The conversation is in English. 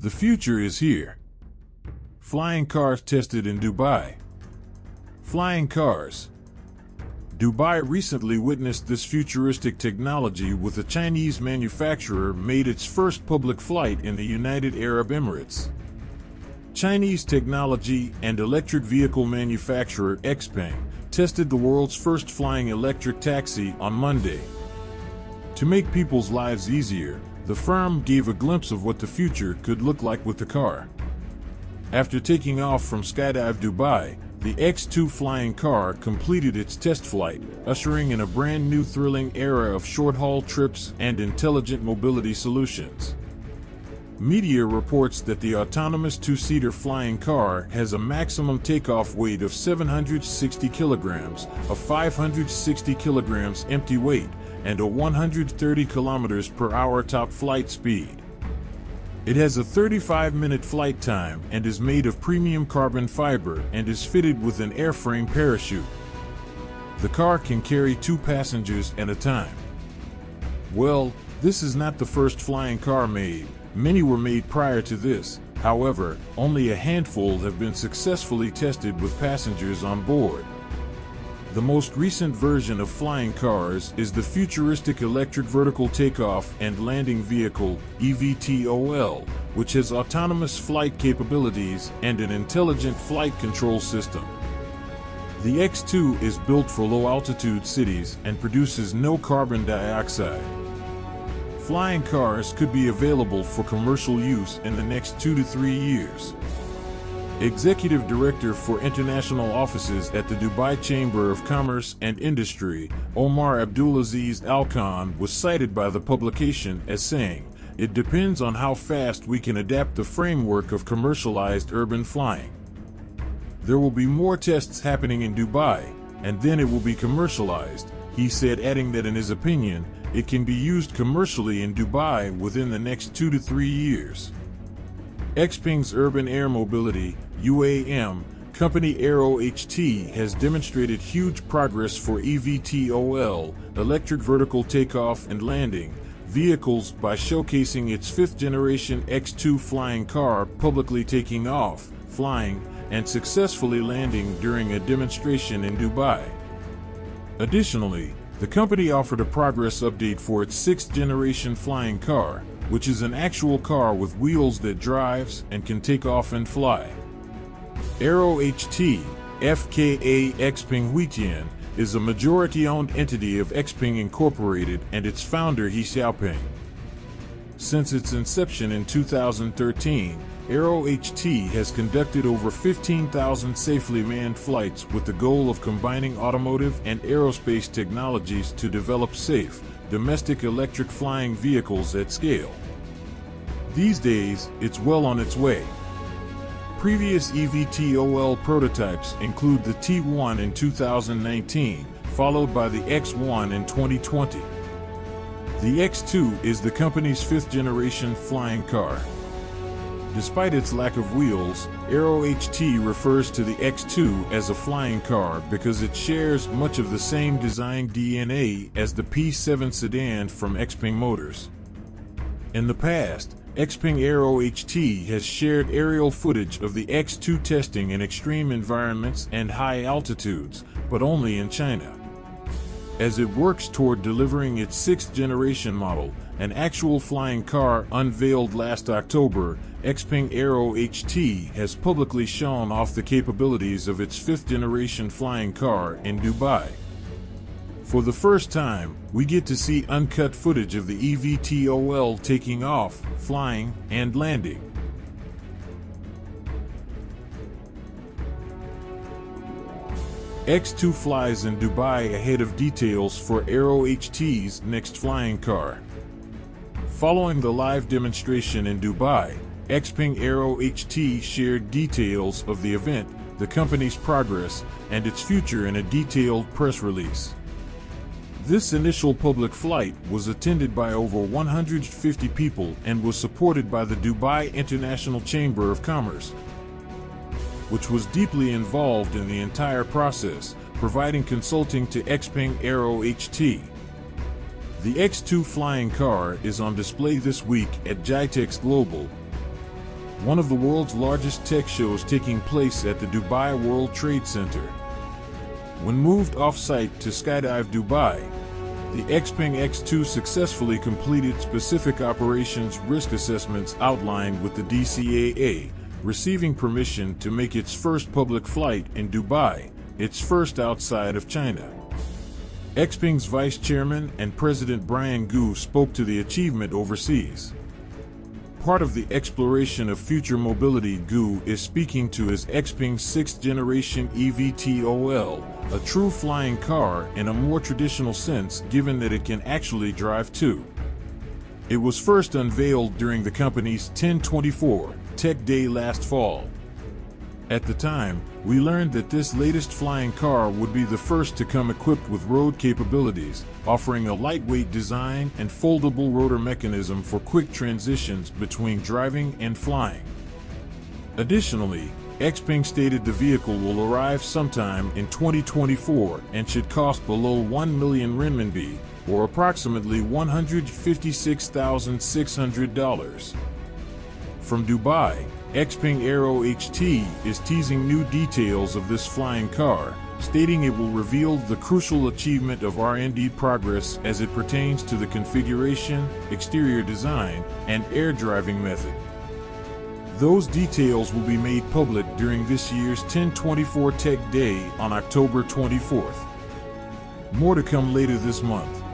The future is here. Flying cars tested in Dubai. Flying cars. Dubai recently witnessed this futuristic technology with a Chinese manufacturer made its first public flight in the United Arab Emirates. Chinese technology and electric vehicle manufacturer Xpeng tested the world's first flying electric taxi on Monday. To make people's lives easier, the firm gave a glimpse of what the future could look like with the car. After taking off from Skydive Dubai, the X2 flying car completed its test flight, ushering in a brand new thrilling era of short haul trips and intelligent mobility solutions. Media reports that the autonomous two seater flying car has a maximum takeoff weight of 760 kilograms, a 560 kilograms empty weight, and a 130 kilometers per hour top flight speed. It has a 35 minute flight time and is made of premium carbon fiber and is fitted with an airframe parachute. The car can carry two passengers at a time. Well, this is not the first flying car made. Many were made prior to this. However, only a handful have been successfully tested with passengers on board. The most recent version of flying cars is the futuristic Electric Vertical Takeoff and Landing Vehicle, EVTOL, which has autonomous flight capabilities and an intelligent flight control system. The X2 is built for low altitude cities and produces no carbon dioxide. Flying cars could be available for commercial use in the next two to three years. Executive Director for International Offices at the Dubai Chamber of Commerce and Industry, Omar Abdulaziz Al Khan, was cited by the publication as saying, It depends on how fast we can adapt the framework of commercialized urban flying. There will be more tests happening in Dubai, and then it will be commercialized, he said, adding that in his opinion, it can be used commercially in Dubai within the next two to three years. Xpeng's Urban Air Mobility UAM, company AeroHT has demonstrated huge progress for EVTOL, electric vertical takeoff and landing, vehicles by showcasing its fifth generation X2 flying car publicly taking off, flying, and successfully landing during a demonstration in Dubai. Additionally, the company offered a progress update for its sixth generation flying car, which is an actual car with wheels that drives and can take off and fly. AeroHT, FKA Xpeng Huitian, is a majority-owned entity of Xpeng Incorporated and its founder He Xiaopeng. Since its inception in 2013, AeroHT has conducted over 15,000 safely manned flights with the goal of combining automotive and aerospace technologies to develop safe, domestic electric flying vehicles at scale. These days, it's well on its way. Previous EVTOL prototypes include the T1 in 2019, followed by the X1 in 2020. The X2 is the company's fifth generation flying car. Despite its lack of wheels, AeroHT refers to the X2 as a flying car because it shares much of the same design DNA as the P7 sedan from Xpeng Motors. In the past, Xpeng AeroHT has shared aerial footage of the X2 testing in extreme environments and high altitudes, but only in China. As it works toward delivering its sixth generation model, an actual flying car unveiled last October, Xpeng AeroHT has publicly shown off the capabilities of its fifth generation flying car in Dubai. For the first time, we get to see uncut footage of the EVTOL taking off, flying, and landing. X2 flies in Dubai ahead of details for AeroHT's next flying car. Following the live demonstration in Dubai, Xpeng AeroHT shared details of the event, the company's progress, and its future in a detailed press release. This initial public flight was attended by over 150 people and was supported by the Dubai International Chamber of Commerce, which was deeply involved in the entire process, providing consulting to Xpeng AeroHT. The X2 flying car is on display this week at GITEX Global. one of the world's largest tech shows taking place at the Dubai World Trade Center. When moved off-site to Skydive Dubai, the Xpeng X2 successfully completed specific operations risk assessments outlined with the DCAA, receiving permission to make its first public flight in Dubai, its first outside of China. Xpeng's vice chairman and president Brian Gu spoke to the achievement overseas. Part of the exploration of future mobility, Gu is speaking to his Xpeng 6th generation EVTOL, a true flying car in a more traditional sense given that it can actually drive too. It was first unveiled during the company's 1024 Tech Day last fall. At the time, we learned that this latest flying car would be the first to come equipped with road capabilities, offering a lightweight design and foldable rotor mechanism for quick transitions between driving and flying. Additionally, Xpeng stated the vehicle will arrive sometime in 2024 and should cost below 1 million renminbi, or approximately $156,600. From Dubai, Xpeng Aero HT is teasing new details of this flying car, stating it will reveal the crucial achievement of R&D progress as it pertains to the configuration, exterior design, and air driving method. Those details will be made public during this year's 1024 Tech Day on October 24th. More to come later this month.